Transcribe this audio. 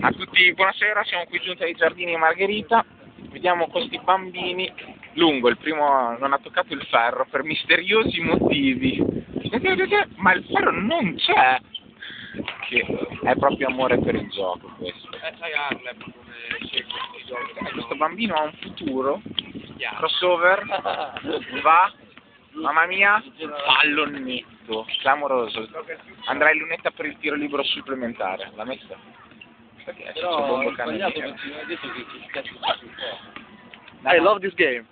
A tutti, buonasera, siamo qui giunti ai giardini Margherita. Vediamo questi bambini. Lungo, il primo non ha toccato il ferro per misteriosi motivi. Ma il ferro non c'è! Che è proprio amore per il gioco questo. Eh, Questo bambino ha un futuro. Crossover. Va. Mamma mia. Pallonetto. Clamoroso. Andrà in lunetta per il tiro libero supplementare. L'ha messa? Perché c'è Però bombo cannoniere. I love this game.